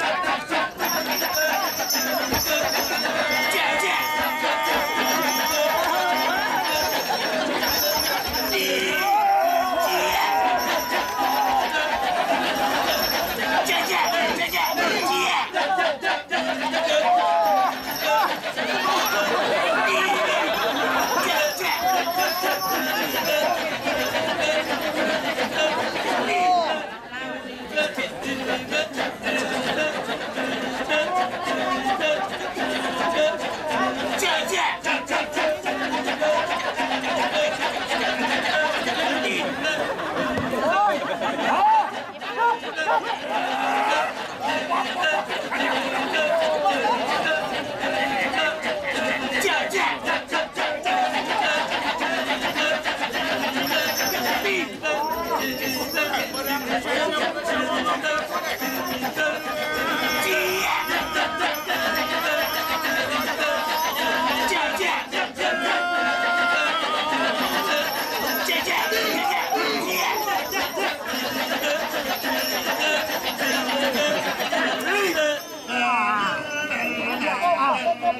ฝั่ง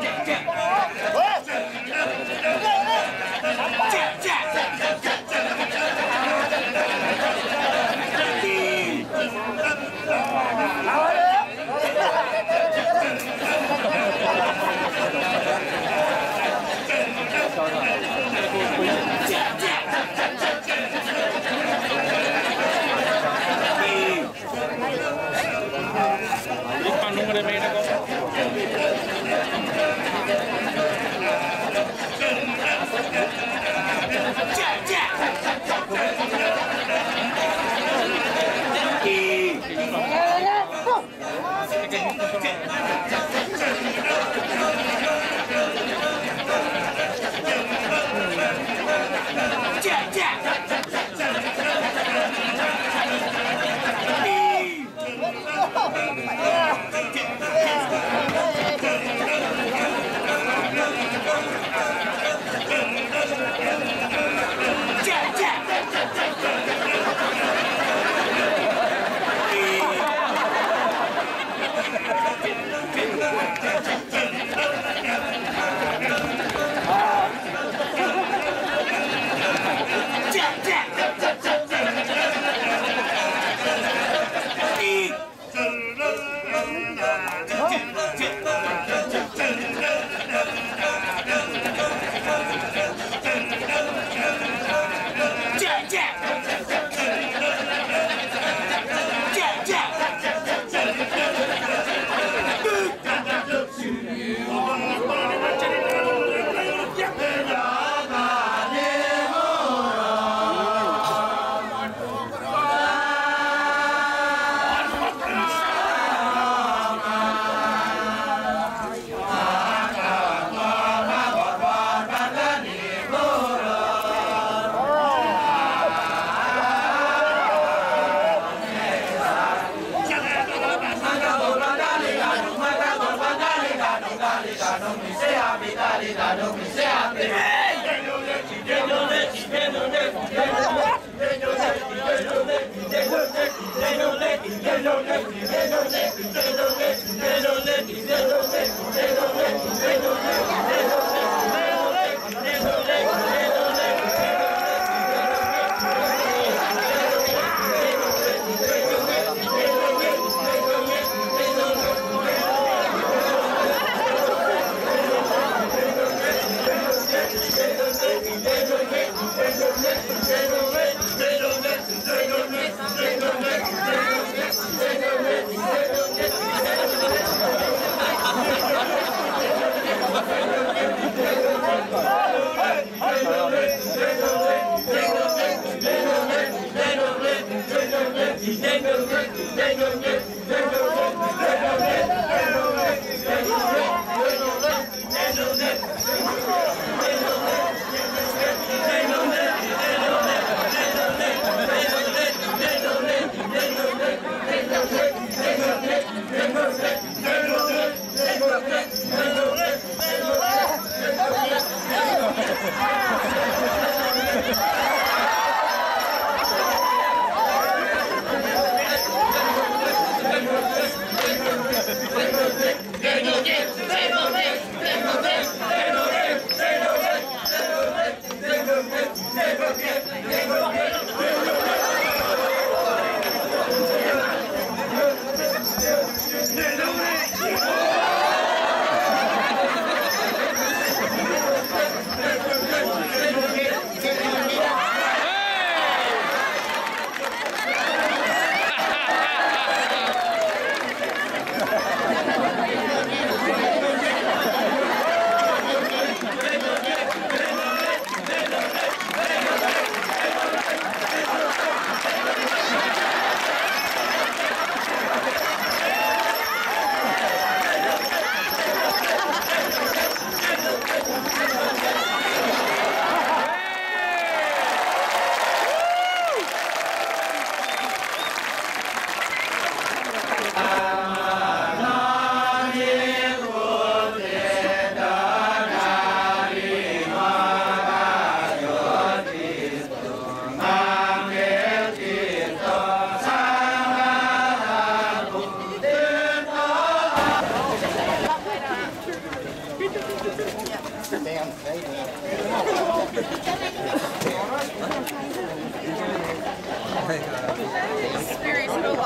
chạy chạy Oh, my God. no mi se abitalita no mi se abitalita. Yeah.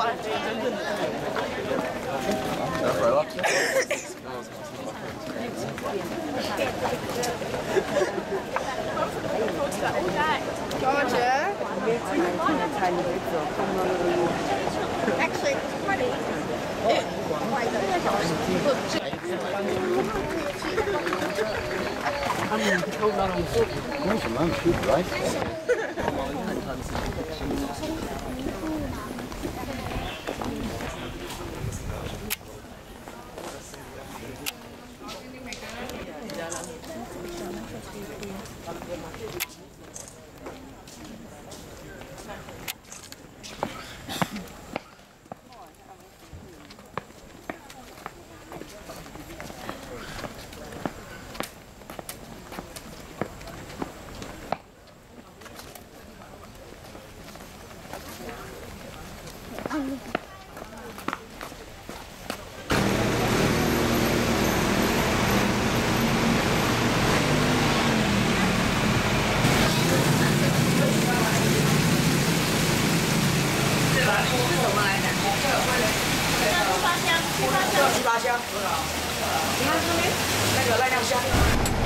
Actually, it's funny. I'm going to go around on foot. Of course, a man should, right? 来怎么来的八箱七八七八箱多少你看这边那个赖亮香。